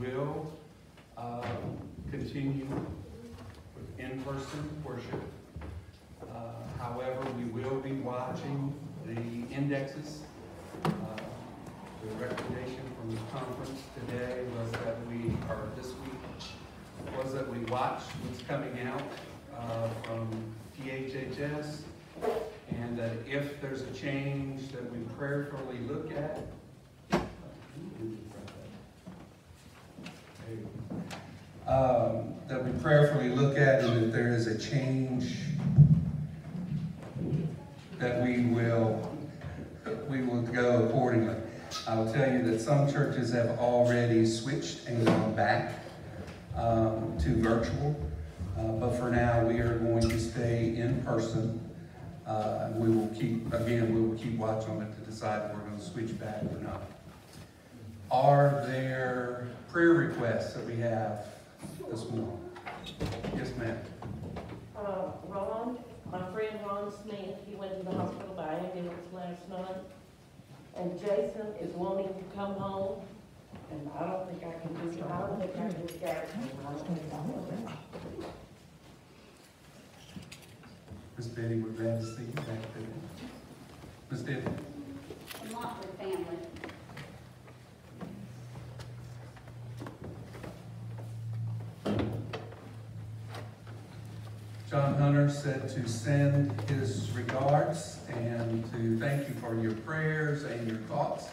will uh, continue with in-person worship. Uh, However, we will be watching the indexes. Uh, The recommendation from the conference today was that we, or this week, was that we watch what's coming out uh, from DHHS, and that if there's a change, that we prayerfully look at. Um, That we prayerfully look at, and that there is a change, that we will, we will go accordingly. I will tell you that some churches have already switched and gone back um, to virtual. Uh, But for now, we are going to stay in person. Uh, We will keep, again, we will keep watch on it to decide if we're going to switch back or not. Are there prayer requests that we have this morning? Yes, ma'am. Uh, Ron, my friend Ron Smith, he went to the hospital by ambulance last night. And Jason is wanting to come home, and I don't think I can do it. I don't think I can get it. Miss Betty, we're glad to see you back there. Miss Betty? A Motley family. John Hunter said to send his regards and to thank you for your prayers and your thoughts.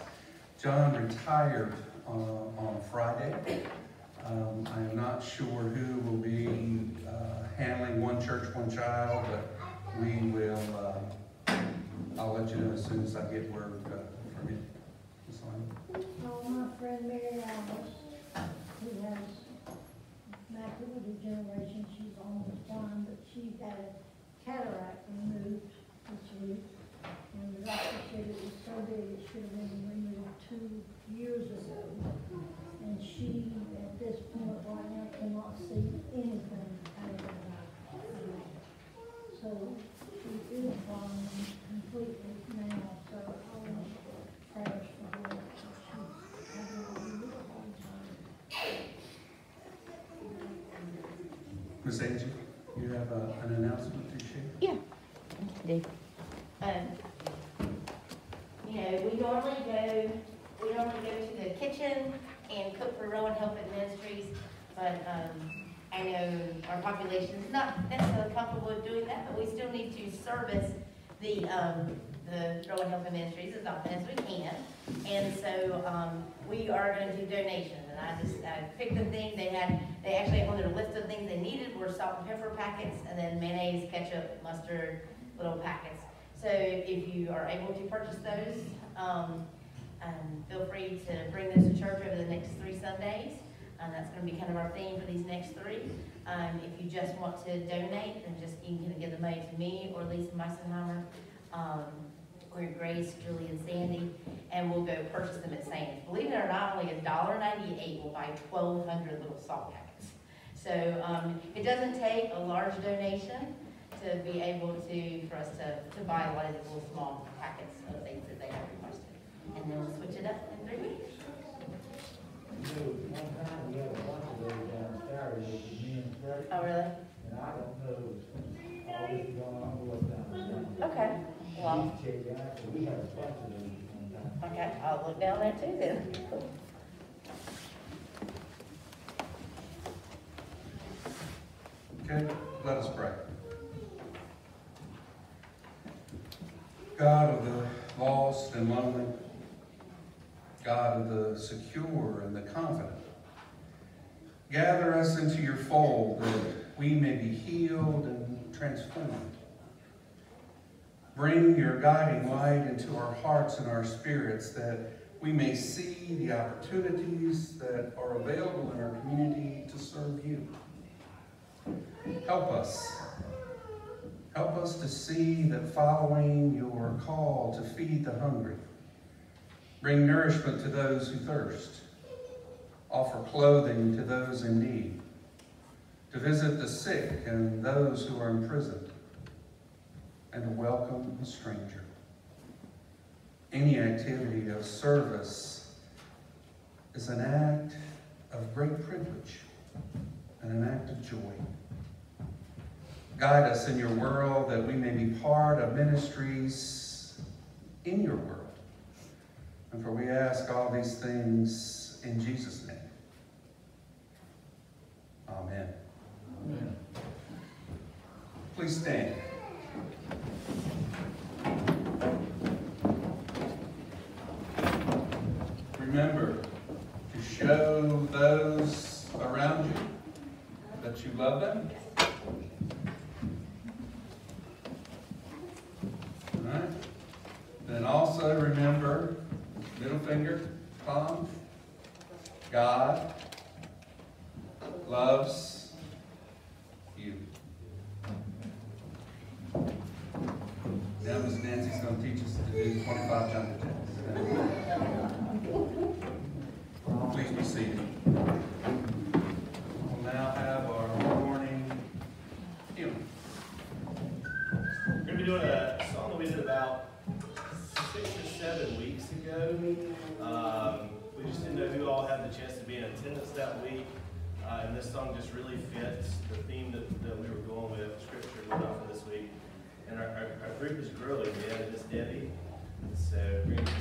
John retired uh, on Friday. Um, I am not sure who will be uh, handling one church, one child, but we will, uh, I'll let you know as soon as I get word uh, from you. Oh, my friend Mary Alice, who has macular degeneration, she's almost blind, but she had cataract removed this week. And the doctor said it was so big, it should have been removed two years ago. And she, at this point right now, cannot see anything out of her eye. So she is blind completely now, so I want prayers for her. She's having a really hard time. Ms. Angie, you have uh, an announcement to share? Um, You know, we normally go, we normally go to the kitchen and cook for Rowan Helping Ministries, but, um, I know our population is not necessarily comfortable with doing that, but we still need to service the, um, the Rowan Helping Ministries as often as we can. And so, um, we are gonna do donations, and I just, I picked the thing, they had, they actually on their list of things they needed were salt and pepper packets, and then mayonnaise, ketchup, mustard, little packets. So if you are able to purchase those, um, um, feel free to bring those to church over the next three Sundays. And that's gonna be kind of our theme for these next three. Um, if you just want to donate, then just, you can give the money to me or Lisa Meisenheimer, or Grace, Julie, and Sandy, and we'll go purchase them at Sam's. Believe it or not, only a dollar ninety-eight will buy twelve hundred little salt packets. So, um, it doesn't take a large donation to be able to, for us to, to buy a lot of these little small packets of things that they have requested. And then we'll switch it up in three weeks. You know, one time we had a bunch of those down with the men's breakfast, Oh, really? and I don't know, all this going on, there. Okay. Well, Please check it we had a bunch of those okay, I'll look down there too then. Okay, let us pray. God of the lost and lonely, God of the secure and the confident, gather us into your fold that we may be healed and transformed. Bring your guiding light into our hearts and our spirits that we may see the opportunities that are available in our community to serve you. Help us. Help us to see that following your call to feed the hungry, bring nourishment to those who thirst, offer clothing to those in need, to visit the sick and those who are imprisoned, and to welcome a stranger. Any activity of service is an act of great privilege and an act of joy. Guide us in your world that we may be part of ministries in your world. And for we ask all these things in Jesus' name. Amen. Amen. Please stand. Remember to show those around you that you love them. All right? Then also remember, middle finger, palm, God loves you. Now Miss Nancy's gonna teach us to do twenty-five jumping jacks. Please be seated. We'll now have our morning hymn. We're gonna be doing a song that we did about six or seven weeks ago. Um, we just didn't know who all had the chance to be in attendance that week. Uh, and this song just really fits the theme that, that we were going with, scripture and whatnot for this week. And our, group is growing, we added Miss Debbie, so we're gonna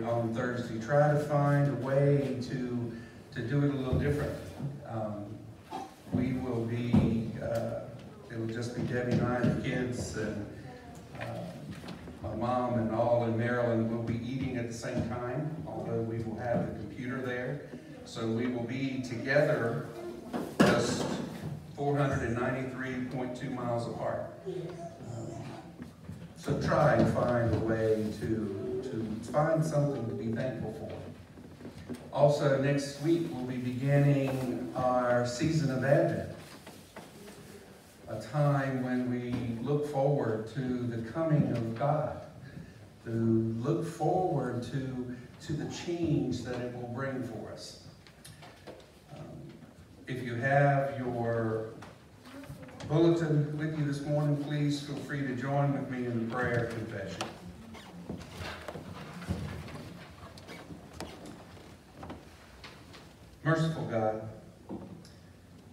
on Thursday, try to find a way to, to do it a little different. Um, we will be, uh, it'll just be Debbie and I, the kids, and uh, my mom and all in Maryland will be eating at the same time, although we will have the computer there. So we will be together just 493.2 miles apart. Um, So try and find a way to find something to be thankful for. Also, next week, we'll be beginning our season of Advent. A time when we look forward to the coming of God, to look forward to, to the change that it will bring for us. Um, If you have your bulletin with you this morning, please feel free to join with me in the prayer confession. Merciful God,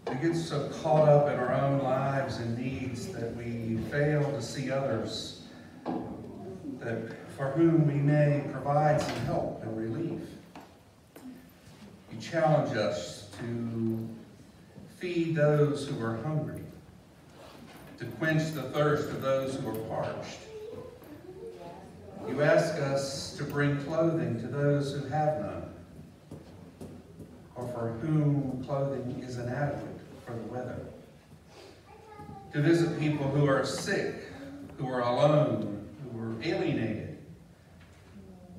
we get so caught up in our own lives and needs that we fail to see others that for whom we may provide some help and relief. You challenge us to feed those who are hungry, to quench the thirst of those who are parched. You ask us to bring clothing to those who have none or for whom clothing is inadequate for the weather. To visit people who are sick, who are alone, who are alienated,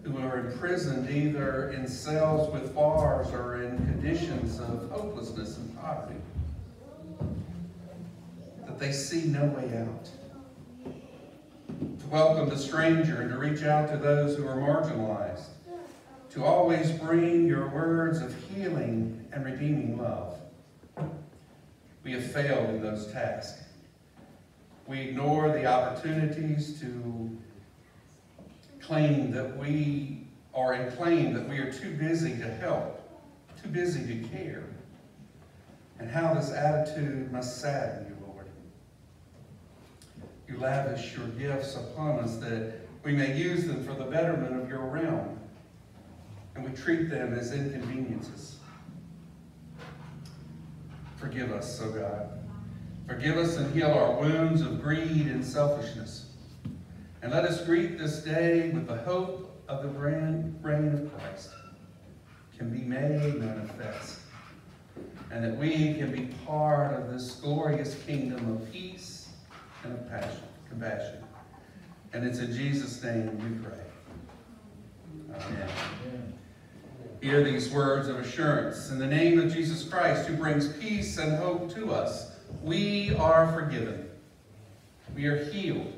who are imprisoned either in cells with bars or in conditions of hopelessness and poverty. That they see no way out. To welcome the stranger and to reach out to those who are marginalized to always bring your words of healing and redeeming love. We have failed in those tasks. We ignore the opportunities to claim that we are and claim that we are too busy to help, too busy to care. And how this attitude must sadden you, Lord. You lavish your gifts upon us that we may use them for the betterment of your realm and we treat them as inconveniences. Forgive us, O God. Forgive us and heal our wounds of greed and selfishness. And let us greet this day with the hope of the reign of Christ can be made manifest. And that we can be part of this glorious kingdom of peace and of passion, compassion. And it's in Jesus' name we pray. Amen. Hear these words of assurance. In the name of Jesus Christ, who brings peace and hope to us, we are forgiven. We are healed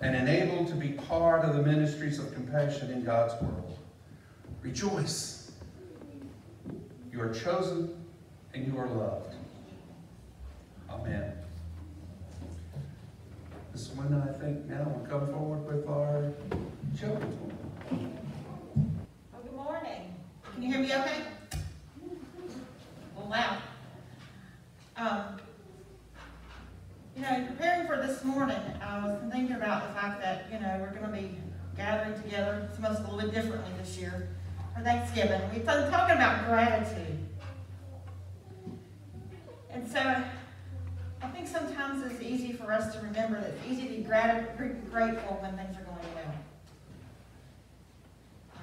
and enabled to be part of the ministries of compassion in God's world. Rejoice. You are chosen and you are loved. Amen. This one, I think, now we'll come forward with our children's one. Well, good morning. Can you hear me okay? Well, wow. Um, you know, in preparing for this morning, I was thinking about the fact that, you know, we're gonna be gathering together, some a little bit differently this year, for Thanksgiving. We've been talking about gratitude. And so, I think sometimes it's easy for us to remember that it's easy to be grateful when things are going well.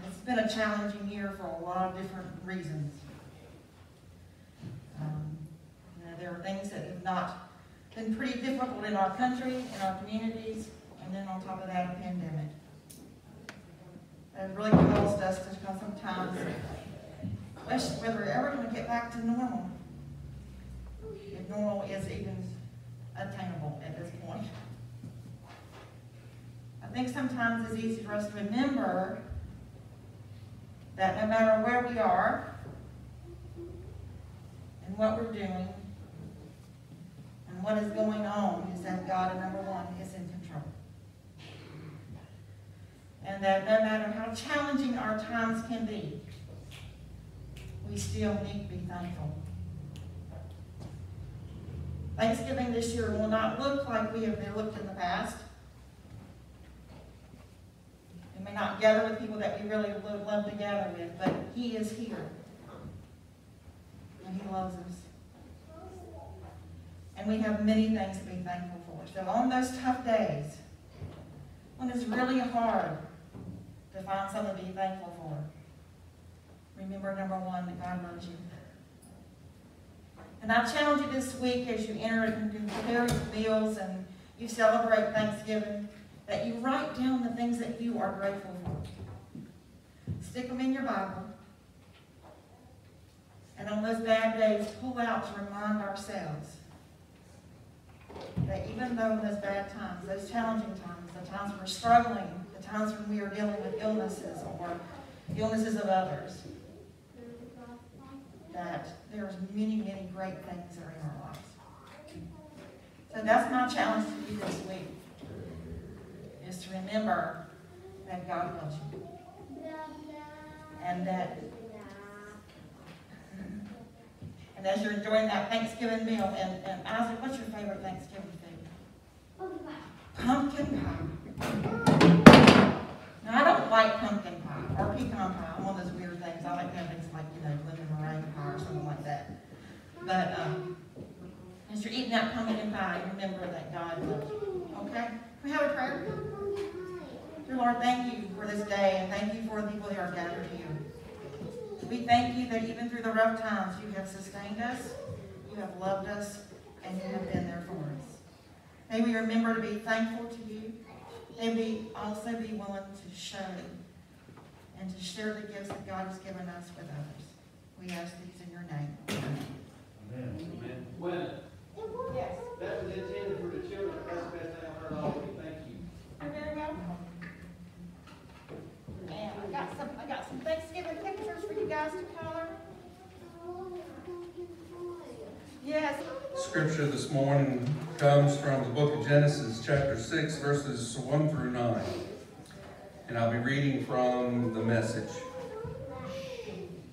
It's been a challenging year for a lot of different reasons. Um, you know, there are things that have not been pretty difficult in our country, in our communities, and then on top of that, a pandemic. It really caused us to sometimes, question whether we're ever gonna get back to normal. If normal is even attainable at this point. I think sometimes it's easy for us to remember that no matter where we are and what we're doing and what is going on, is that God, number one, is in control. And that no matter how challenging our times can be, we still need to be thankful. Thanksgiving this year will not look like we have looked in the past. We may not gather with people that we really would love to gather with, but He is here. And He loves us. And we have many things to be thankful for. So on those tough days, when it's really hard to find something to be thankful for, remember number one, that God loves you. And I challenge you this week as you enter into various meals and you celebrate Thanksgiving, that you write down the things that you are grateful for. Stick them in your Bible. And on those bad days, pull out to remind ourselves that even though in those bad times, those challenging times, the times we're struggling, the times when we are dealing with illnesses or illnesses of others, that there's many, many great things that are in our lives. So that's my challenge to you this week, to remember that God loves you. And that, and as you're enjoying that Thanksgiving meal, and, and Isaac, what's your favorite Thanksgiving food? Pumpkin pie. Now, I don't like pumpkin pie or pecan pie. I'm one of those weird things. I like things like, you know, lemon meringue pie or something like that. But um, as you're eating that pumpkin pie, remember that God loves you. Okay? Can we have a prayer? Dear Lord, thank you for this day and thank you for the people that are gathered here. We thank you that even through the rough times, you have sustained us, you have loved us, and you have been there for us. May we remember to be thankful to you. May we also be willing to show and to share the gifts that God has given us with others. We ask these in your name. Amen. Amen. When Yes. that was intended for the children, that's the best thing I've heard all week, thank you. You're very welcome. And I got some, I got some Thanksgiving pictures for you guys to color. Yes. Scripture this morning comes from the book of Genesis, chapter 6, verses 1 through 9. And I'll be reading from the message.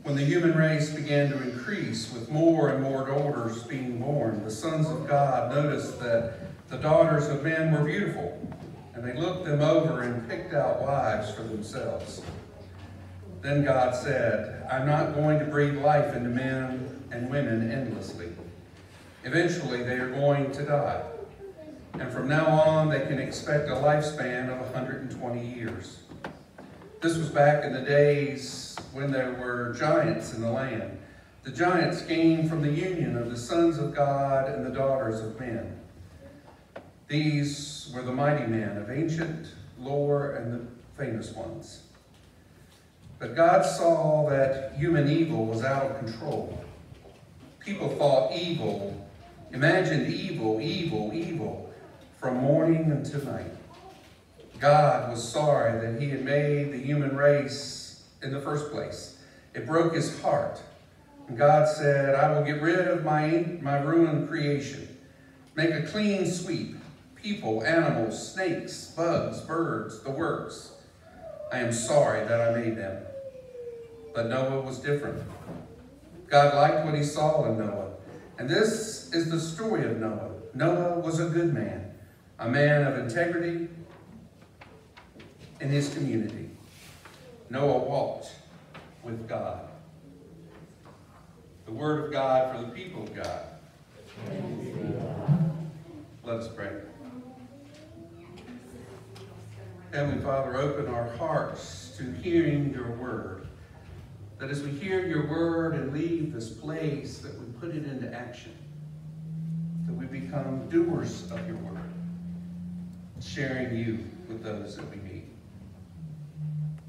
When the human race began to increase, with more and more daughters being born, the sons of God noticed that the daughters of men were beautiful, and they looked them over and picked out wives for themselves. Then God said, I'm not going to breathe life into men and women endlessly. Eventually, they are going to die. And from now on, they can expect a lifespan of 120 years. This was back in the days when there were giants in the land. The giants came from the union of the sons of God and the daughters of men. These were the mighty men of ancient lore and the famous ones. But God saw that human evil was out of control. People thought evil, imagined evil, evil, evil, from morning until night. God was sorry that he had made the human race in the first place. It broke his heart. And God said, I will get rid of my, my ruined creation. Make a clean sweep. People, animals, snakes, bugs, birds, the works. I am sorry that I made them. But Noah was different. God liked what he saw in Noah. And this is the story of Noah. Noah was a good man, a man of integrity in his community. Noah walked with God. The word of God for the people of God. Let us pray. Heavenly Father, open our hearts to hearing your word. That as we hear your word and leave this place, that we put it into action. That we become doers of your word, sharing you with those that we meet.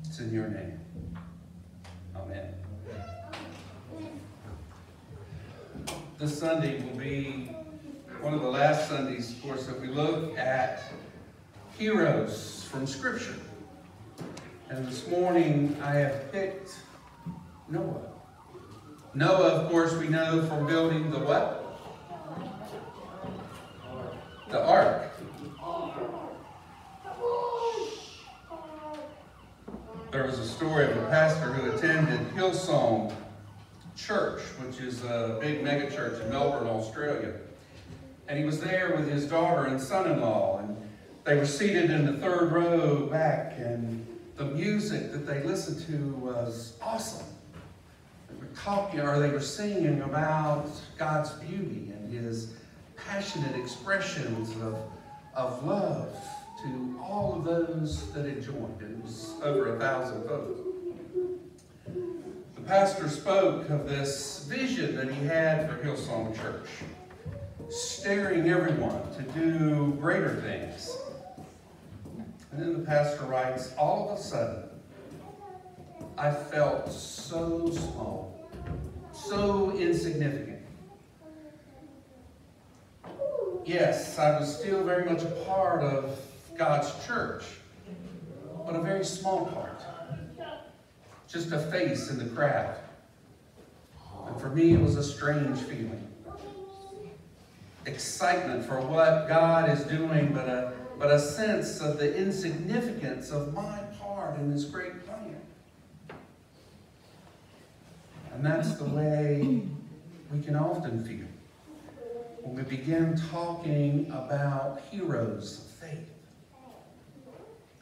It's in your name. Amen. This Sunday will be one of the last Sundays, of course, that we look at heroes from Scripture. And this morning I have picked Noah. Noah, of course, we know from building the what? The ark. There was a story of a pastor who attended Hillsong Church, which is a big megachurch in Melbourne, Australia. And he was there with his daughter and son-in-law, and they were seated in the third row back, and the music that they listened to was awesome. They were talking, or they were singing about God's beauty and His passionate expressions of, of love to all of those that had joined. It was over a thousand folks. The pastor spoke of this vision that he had for Hillsong Church, staring everyone to do greater things. And then the pastor writes, all of a sudden, I felt so small, so insignificant. Yes, I was still very much a part of God's church, but a very small part. Just a face in the crowd. And for me, it was a strange feeling. Excitement for what God is doing, but a, but a sense of the insignificance of my part in this great plan. And that's the way we can often feel when we begin talking about heroes of faith.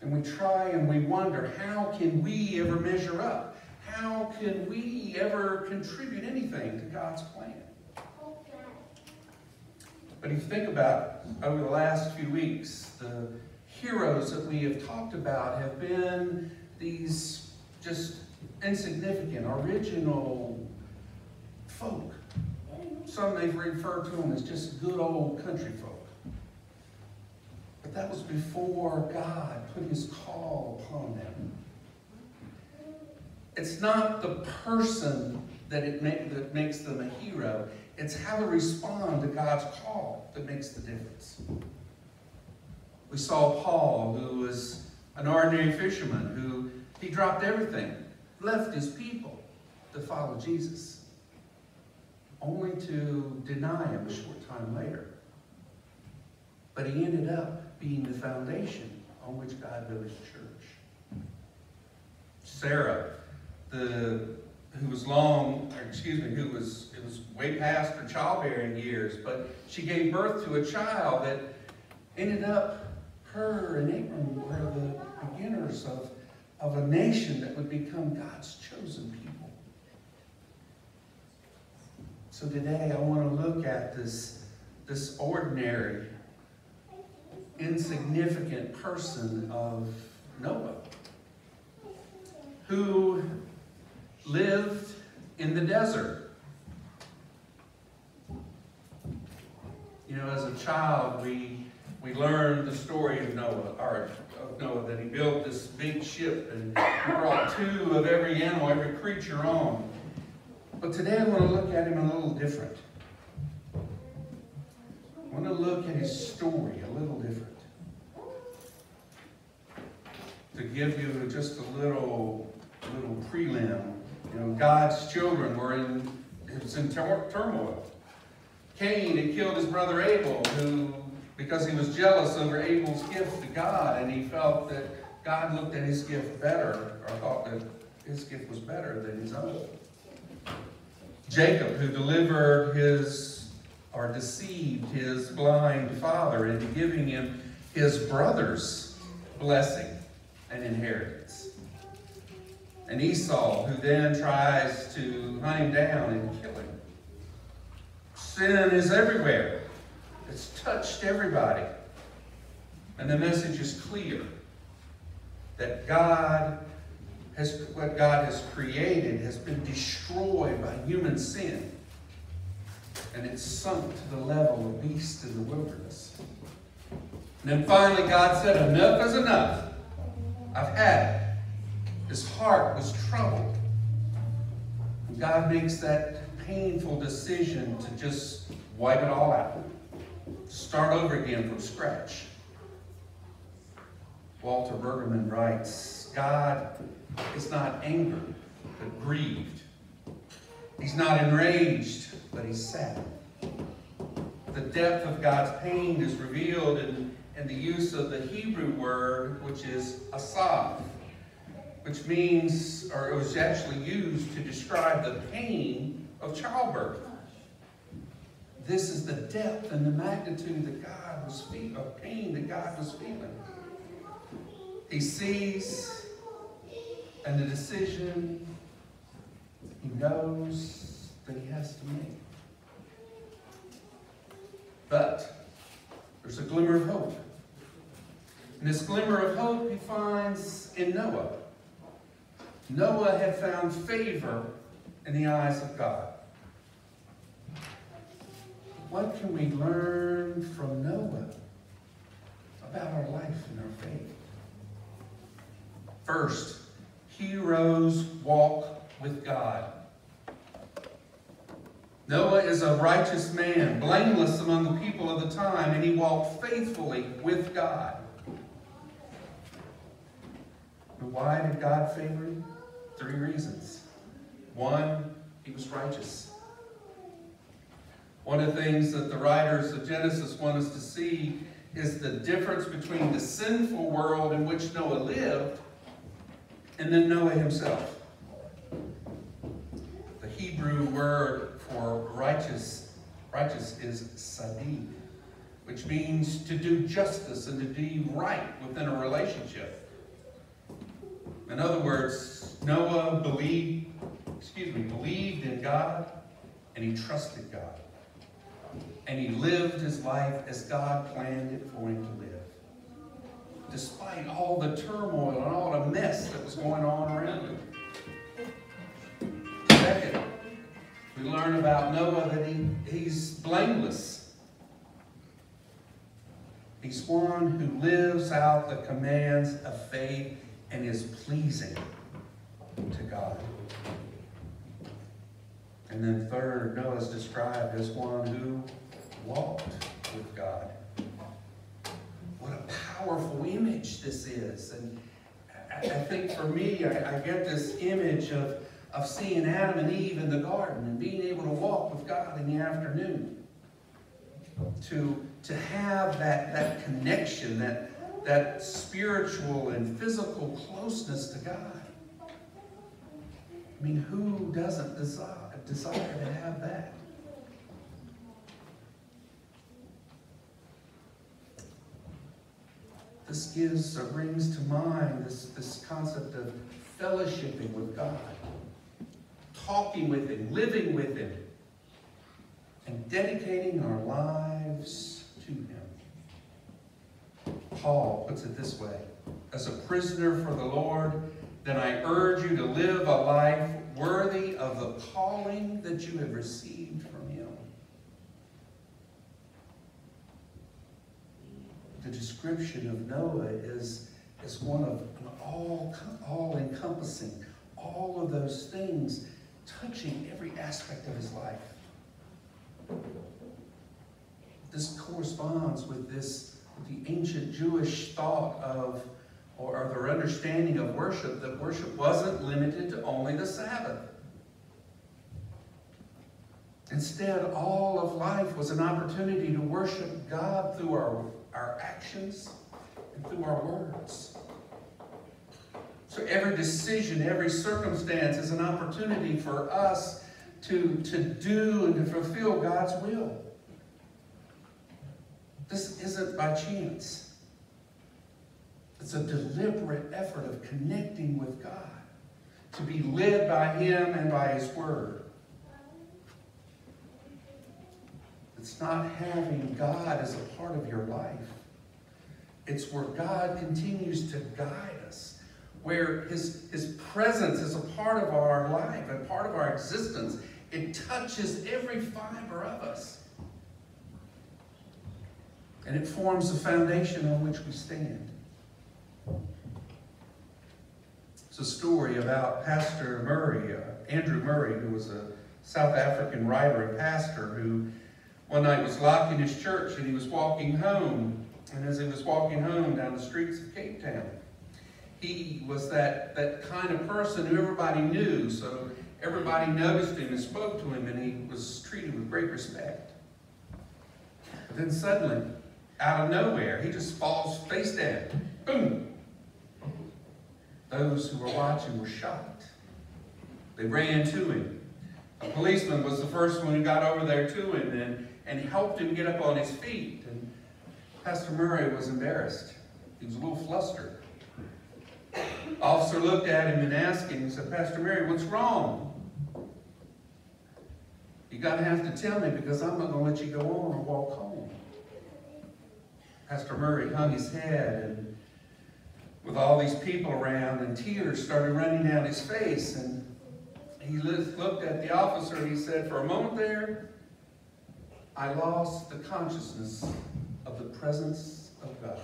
And we try and we wonder, how can we ever measure up? How can we ever contribute anything to God's plan? But if you think about over the last few weeks, the heroes that we have talked about have been these just insignificant, original folk. Some they've referred to them as just good old country folk. But that was before God put his call upon them. It's not the person that, it make, that makes them a hero. It's how they respond to God's call that makes the difference. We saw Paul, who was an ordinary fisherman, who he dropped everything, left his people to follow Jesus, only to deny him a short time later. But he ended up being the foundation on which God built his church. Sarah, the who was long, excuse me, who was it was way past her childbearing years, but she gave birth to a child that ended up her and Abram were the beginners of, of a nation that would become God's chosen people. So today I want to look at this, this ordinary, insignificant person of Noah, who lived in the desert. You know, as a child, we, we learned the story of Noah, or of Noah, that he built this big ship and brought two of every animal, every creature on. But today I want to look at him a little different. I want to look at his story a little different. To give you just a little, little prelim. You know, God's children were in, it was in tur- turmoil. Cain had killed his brother Abel, who, because he was jealous over Abel's gift to God, and he felt that God looked at his gift better, or thought that his gift was better than his own. Jacob, who delivered his, or deceived his blind father into giving him his brother's blessing and inheritance. And Esau, who then tries to hunt him down and kill him. Sin is everywhere. It's touched everybody. And the message is clear that God has, what God has created has been destroyed by human sin. And it's sunk to the level of beasts in the wilderness. And then finally God said, enough is enough. I've had it. His heart was troubled. And God makes that painful decision to just wipe it all out, start over again from scratch. Walter Brueggemann writes, God is not angered, but grieved. He's not enraged, but he's sad. The depth of God's pain is revealed in, in the use of the Hebrew word, which is asaf, which means, or it was actually used to describe the pain of childbirth. This is the depth and the magnitude that God was feeling, of pain that God was feeling. He sees, and the decision he knows that he has to make. But there's a glimmer of hope. And this glimmer of hope he finds in Noah. Noah had found favor in the eyes of God. What can we learn from Noah about our life and our faith? First, heroes walk with God. Noah is a righteous man, blameless among the people of the time, and he walked faithfully with God. And why did God favor him? Three reasons. One, he was righteous. One of the things that the writers of Genesis want us to see is the difference between the sinful world in which Noah lived and then Noah himself. The Hebrew word for righteous, righteous is sadiq, which means to do justice and to do right within a relationship. In other words, Noah believed, excuse me, believed in God and he trusted God. And he lived his life as God planned it for him to live. Despite all the turmoil and all the mess that was going on around him. Second, we learn about Noah that he, he's blameless. He's one who lives out the commands of faith and is pleasing to God. And then third, Noah is described as one who walked with God. What a powerful image this is. And I, think for me, I, I get this image of, of seeing Adam and Eve in the garden and being able to walk with God in the afternoon. To, to have that, that connection, that, that spiritual and physical closeness to God. I mean, who doesn't desire, desire to have that? This gives or brings to mind this, this concept of fellowshipping with God, talking with Him, living with Him, and dedicating our lives to Him. Paul puts it this way As a prisoner for the Lord, then I urge you to live a life worthy of the calling that you have received from Him. The description of Noah is, is one of an all, all encompassing, all of those things touching every aspect of his life. This corresponds with this the ancient Jewish thought of or, their understanding of worship that worship wasn't limited to only the Sabbath. Instead, all of life was an opportunity to worship God through our, our actions and through our words. So every decision, every circumstance is an opportunity for us to, to do and to fulfill God's will. This isn't by chance. It's a deliberate effort of connecting with God, to be led by Him and by His Word. It's not having God as a part of your life. It's where God continues to guide us, where His, His presence is a part of our life, a part of our existence. It touches every fiber of us. And it forms the foundation on which we stand. It's a story about Pastor Murray, uh, Andrew Murray, who was a South African writer and pastor who one night was locked in his church and he was walking home. And as he was walking home down the streets of Cape Town, he was that, that kind of person who everybody knew. So everybody noticed him and spoke to him and he was treated with great respect. But then suddenly, out of nowhere, he just falls face down. Boom! Those who were watching were shocked. They ran to him. A policeman was the first one who got over there to him and, and helped him get up on his feet. And Pastor Murray was embarrassed. He was a little flustered. Officer looked at him and asked him, he said, Pastor Murray, what's wrong? You're going to have to tell me because I'm not going to let you go on or walk home. Pastor Murray hung his head and with all these people around and tears started running down his face and he looked at the officer and he said, for a moment there, I lost the consciousness of the presence of God.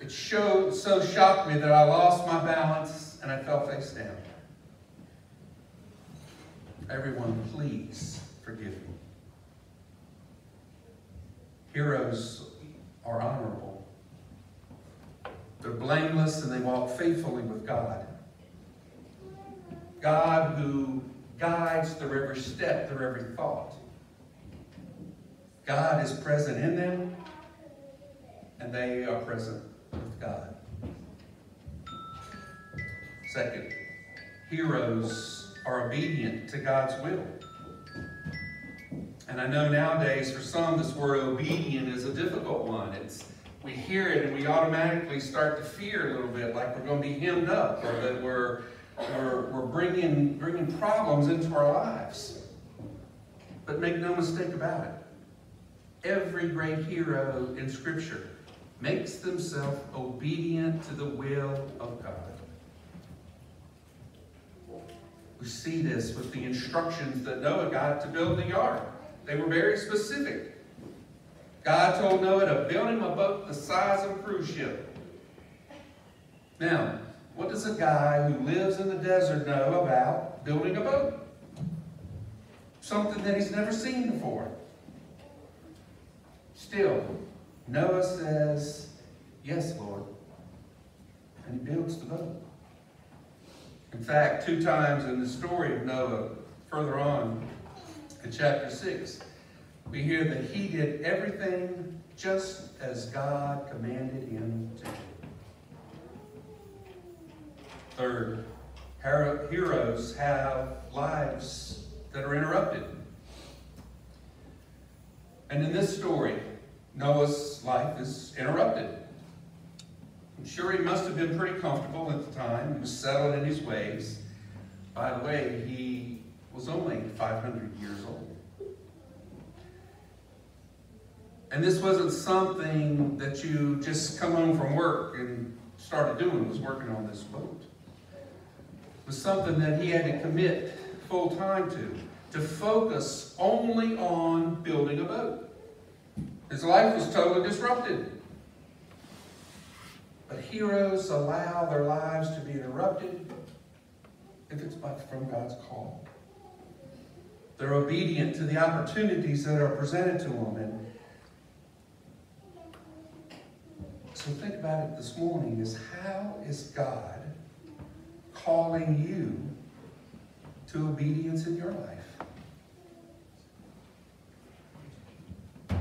It showed, so shocked me that I lost my balance and I fell face down. Everyone, please forgive me. Heroes are honorable. They're blameless and they walk faithfully with God. God who guides their every step, their every thought. God is present in them, and they are present with God. Second, heroes are obedient to God's will. And I know nowadays for some this word obedient is a difficult one. It's we hear it and we automatically start to fear a little bit, like we're going to be hemmed up or that we're we're, we're bringing, bringing problems into our lives. But make no mistake about it. Every great hero in Scripture makes themselves obedient to the will of God. We see this with the instructions that Noah got to build the ark. They were very specific. God told Noah to build him a boat the size of a cruise ship. Now, what does a guy who lives in the desert know about building a boat? Something that he's never seen before. Still, Noah says, Yes, Lord. And he builds the boat. In fact, two times in the story of Noah, further on in chapter 6, we hear that he did everything just as God commanded him to do. Third, heroes have lives that are interrupted. And in this story, Noah's life is interrupted. I'm sure he must have been pretty comfortable at the time. He was settled in his ways. By the way, he was only 500 years old. And this wasn't something that you just come home from work and started doing, was working on this boat. It was something that he had to commit full time to, to focus only on building a boat. His life was totally disrupted. But heroes allow their lives to be interrupted if it's from God's call. They're obedient to the opportunities that are presented to them. And so think about it this morning is how is God calling you to obedience in your life?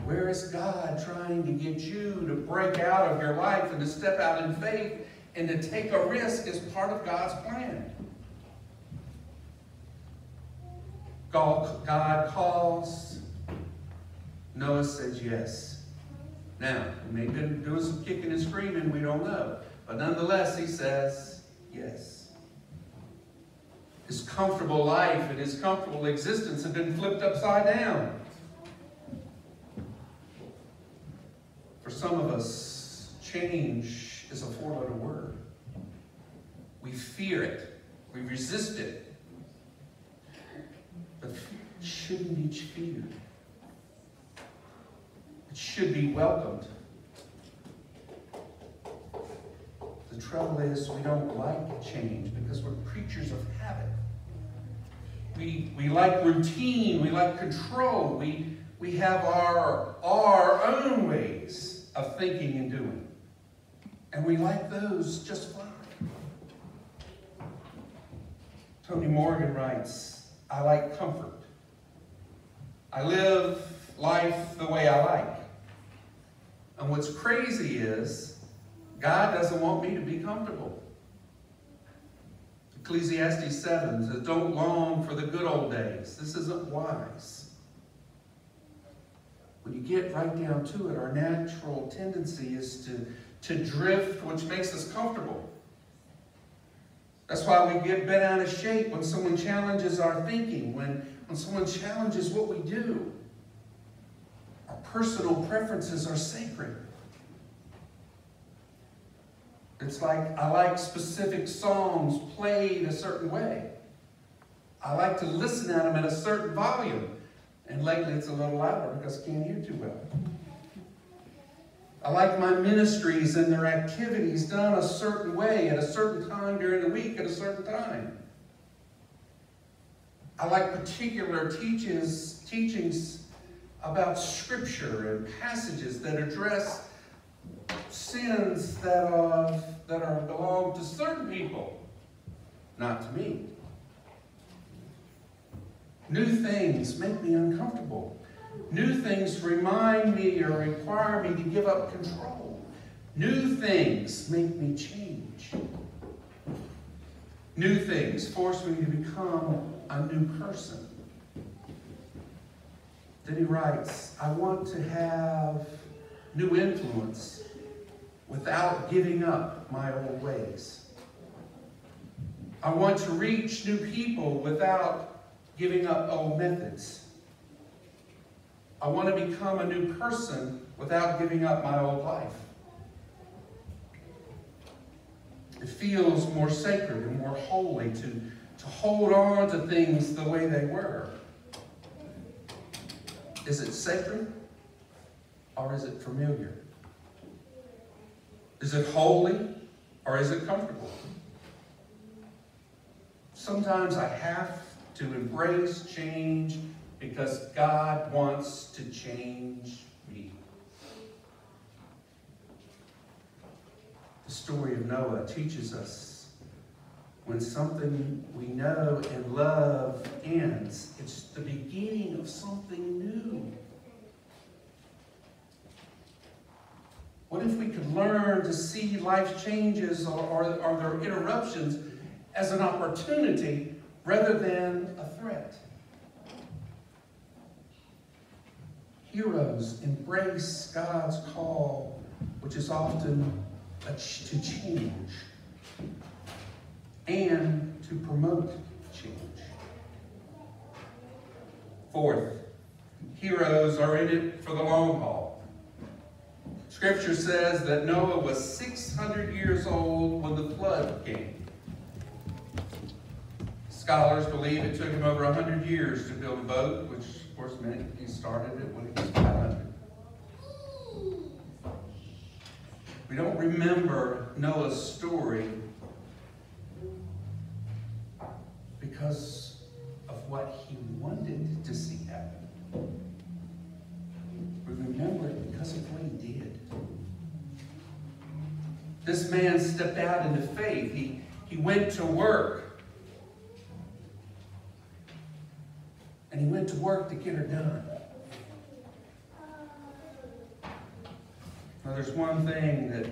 Where is God trying to get you to break out of your life and to step out in faith and to take a risk as part of God's plan? God calls. Noah says yes. Now, he may have been doing some kicking and screaming, we don't know. But nonetheless, he says yes. His comfortable life and his comfortable existence have been flipped upside down. For some of us, change is a four-letter word. We fear it. We resist it. But it shouldn't be feared. It should be welcomed. The trouble is we don't like change because we're creatures of habit. we, we like routine, we like control, we, we have our, our own ways of thinking and doing. And we like those just fine. Tony Morgan writes, I like comfort. I live life the way I like. And what's crazy is, God doesn't want me to be comfortable. Ecclesiastes 7 says, Don't long for the good old days. This isn't wise. When you get right down to it, our natural tendency is to, to drift, which makes us comfortable. That's why we get bent out of shape when someone challenges our thinking, when, when someone challenges what we do. Our personal preferences are sacred. It's like I like specific songs played a certain way. I like to listen at them at a certain volume. And lately it's a little louder because I can't hear too well. I like my ministries and their activities done a certain way at a certain time during the week at a certain time. I like particular teachings, teachings about scripture and passages that address sins that are, that are belong to certain people, not to me. New things make me uncomfortable. New things remind me or require me to give up control. New things make me change. New things force me to become a new person. Then he writes, I want to have new influence without giving up my old ways. I want to reach new people without giving up old methods. I want to become a new person without giving up my old life. It feels more sacred and more holy to, to hold on to things the way they were. Is it sacred or is it familiar? Is it holy or is it comfortable? Sometimes I have to embrace change because God wants to change me. The story of Noah teaches us when something we know and love ends, it's the beginning of something new. What if we could learn to see life changes or, or, or their interruptions as an opportunity rather than a threat? Heroes embrace God's call, which is often to change and to promote change. Fourth, heroes are in it for the long haul. Scripture says that Noah was 600 years old when the flood came. Scholars believe it took him over 100 years to build a boat, which of course meant he started it when he was 500. We don't remember Noah's story because of what he wanted to see happen. We remember it because of what he did. This man stepped out into faith. He, he went to work. And he went to work to get her done. Now, there's one thing that,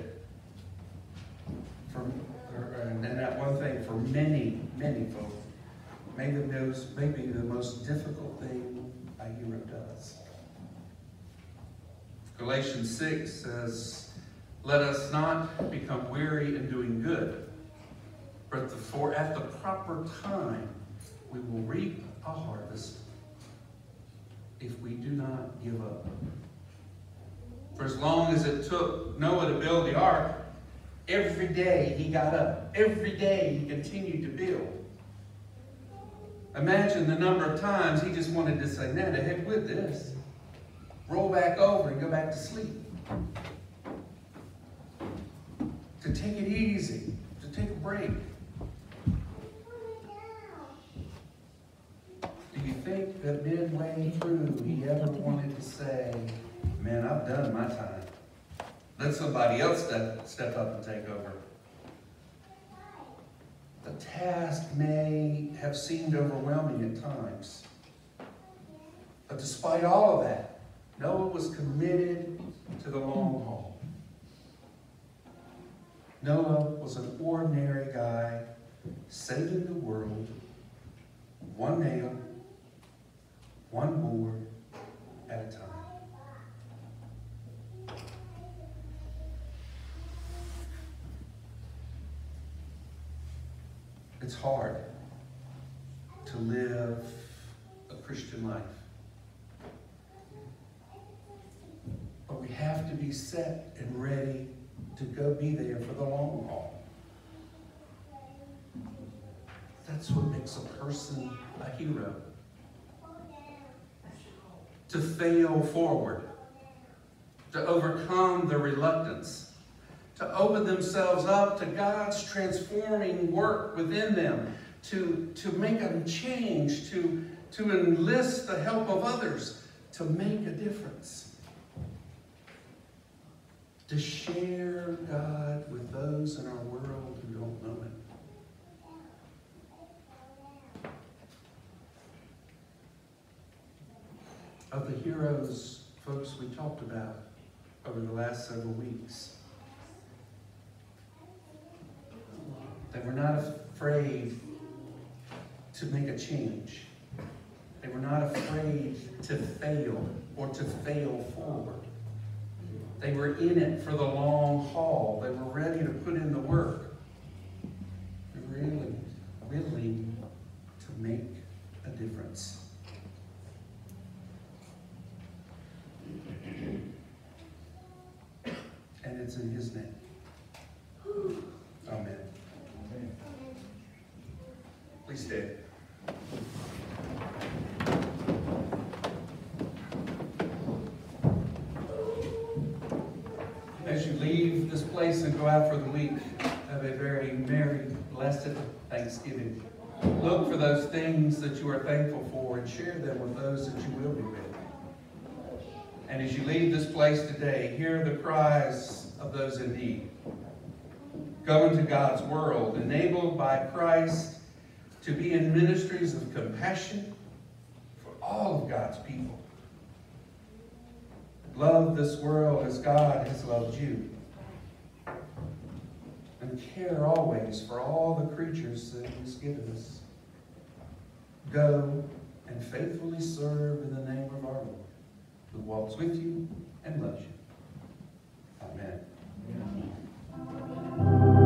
for, uh, and that one thing for many, many folks, maybe knows, maybe the most difficult thing a hero does. Galatians 6 says, Let us not become weary in doing good, but for at the proper time we will reap a harvest if we do not give up. For as long as it took Noah to build the ark, every day he got up. Every day he continued to build. Imagine the number of times he just wanted to say, nah, to heck with this. Roll back over and go back to sleep. To take it easy, to take a break. Do you think that midway through, he ever wanted to say, man, I've done my time. Let somebody else step, step up and take over. The task may have seemed overwhelming at times. But despite all of that, Noah was committed to the long haul. Noah was an ordinary guy saving the world, one nail, one board at a time. It's hard to live a Christian life. But we have to be set and ready to go be there for the long haul. That's what makes a person a hero. To fail forward, to overcome the reluctance, to open themselves up to God's transforming work within them, to, to make a change, to, to enlist the help of others, to make a difference. To share God with those in our world who don't know Him. Of the heroes, folks, we talked about over the last several weeks, They were not afraid to make a change. They were not afraid to fail or to fail forward. They were in it for the long haul. They were ready to put in the work. Really willing to make a difference. And it's in His name. Amen. Please stand. As you leave this place and go out for the week, have a very merry, blessed Thanksgiving. Look for those things that you are thankful for and share them with those that you will be with. And as you leave this place today, hear the cries of those in need. Go into God's world, enabled by Christ to be in ministries of compassion for all of God's people. Love this world as God has loved you. And care always for all the creatures that He has given us. Go and faithfully serve in the name of our Lord, who walks with you and loves you. Amen. Yeah.